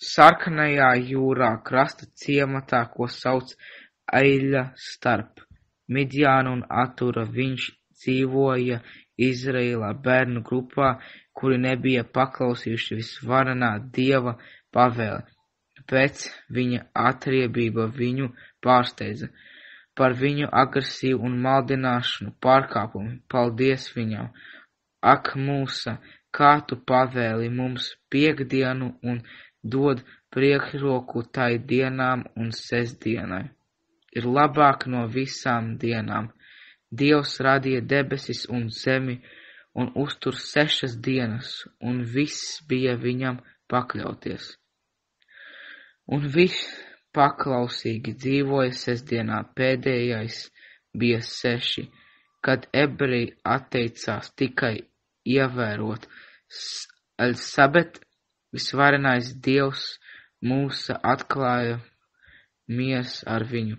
Sarkanajā jūrā krasta ciematā, ko sauc Eļļa starp Midjānu un Atura, viņš dzīvoja Izraēlā bērnu grupā, kuri nebija paklausījuši visvarenā Dieva pavēli, tāpēc viņa atriebība viņu pārsteidza. Par viņu agresīvu un maldināšanu pārkāpumu paldies viņam. Ak, mūsa, kā tu pavēli mums piekdienu un dod priekšroku tai dienām un sestdienai. Ir labāk no visām dienām. Dievs radīja debesis un zemi un uztur sešas dienas, un viss bija viņam pakļauties. Un viss paklausīgi dzīvoja sestdienā, pēdējais bija seši, kad ebreji atteicās tikai ievērot Elsabet, visvarenais Dievs mūsa atklāja mies ar viņu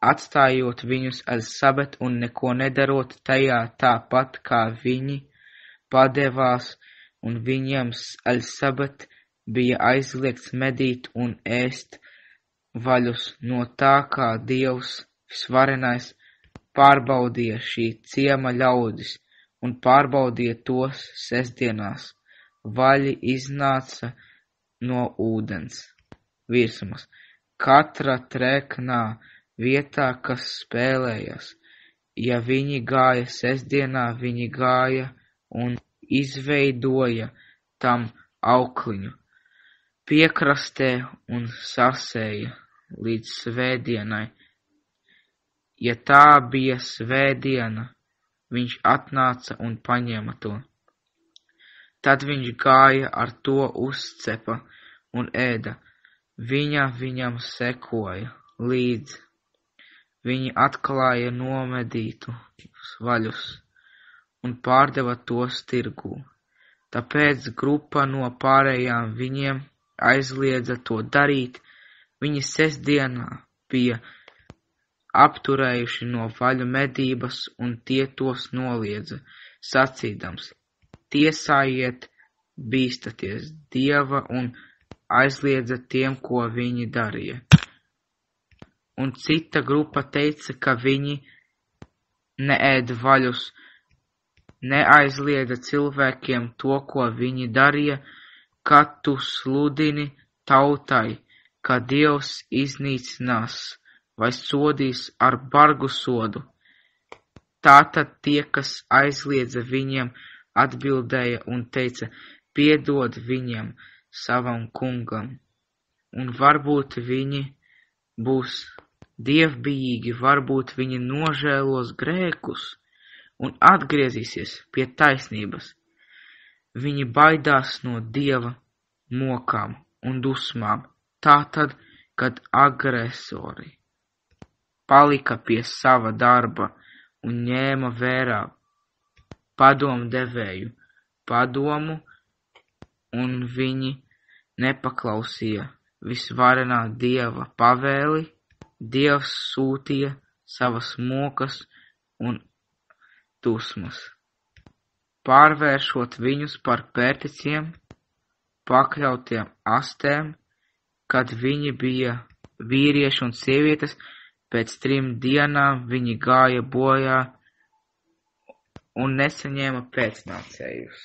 atstājot viņus Elsabet un neko nedarot tajā tāpat, kā viņi padevās, un viņiem Elsabet bija aizliegts medīt un ēst vaļus no tā, kā Dievs visvarenais pārbaudīja šī ciema ļaudis un pārbaudīja tos sestdienās. Vaļi iznāca no ūdens virsmas. Katra treknā vietā, kas spēlējas. Ja viņi gāja sestdienā, viņi gāja un izveidoja tam aukliņu piekrastē un sasēja līdz svētdienai. Ja tā bija svētdiena, viņš atnāca un paņēma to. Tad viņš gāja ar to uzcepa un ēda. Viņa viņam sekoja līdz Viņi atklāja nomedītus vaļus un pārdeva tos tirgū. Tāpēc grupa no pārējām viņiem aizliedza to darīt. Viņi sestdienā bija apturējuši no vaļu medības, un tie tos noliedza, sacīdams: Tiesājiet, bīstaties Dieva un aizliedza tiem, ko viņi darīja un cita grupa teica, ka viņi neēd vaļus, neaizliedza cilvēkiem to, ko viņi darīja, ka tu sludini tautai, ka Dievs iznīcinās vai sodīs ar bargu sodu. Tātad tie, kas aizliedza viņiem, atbildēja un teica, piedod viņiem, savam kungam, un varbūt viņi būs dievbijīgi varbūt viņi nožēlos grēkus un atgriezīsies pie taisnības. Viņi baidās no dieva mokām un dusmām, tātad, kad agresori palika pie sava darba un ņēma vērā padomdevēju padomu, un viņi nepaklausīja visvarenā dieva pavēli, Dievs sūtīja savas mokas un dusmas, pārvēršot viņus par pērticiem, pakļautiem astēm, kad viņi bija vīrieši un sievietes, pēc trim dienām viņi gāja bojā un nesaņēma pēcnācējus.